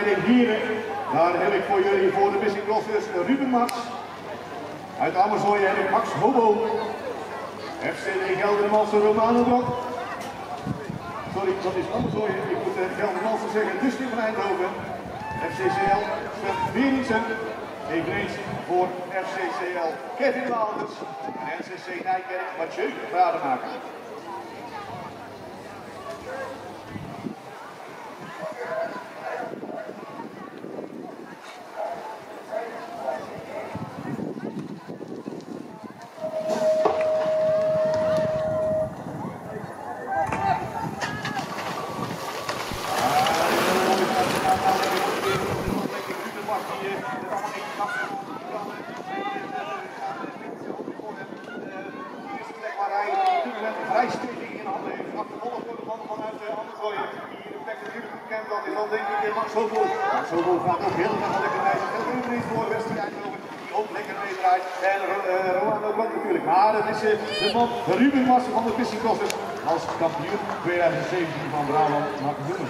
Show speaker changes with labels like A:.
A: de heren. Daar heb ik voor jullie voor de Missing Crossers Ruben Max. Uit Amersfoort heb ik Max Hobo. FCD Geldermalsen Romano Blok. Sorry, dat is Amersfoort. Ik moet uh, Geldermalsen zeggen. Dustin van Eindhoven. FCCL Sven Beringsen. Eveneens voor FCCL Kevin. En NCC Nijkerk Mathieu Rademaker. Vrijstelling in handen heeft. Achtervolgd door de man vanuit de Andergooien. Die de plek natuurlijk goed kent. Dat is dan denk ik Max Hobo. Max Hobo gaat ook heel erg lekker rijden. Heel veel vriend voor Eindhoven. Die ook lekker meedraait. En Rolando Blok natuurlijk. Maar dat is de man Ruben Massen van de Fishing Crossers. Als kampioen 2017 van Brabant mag doen.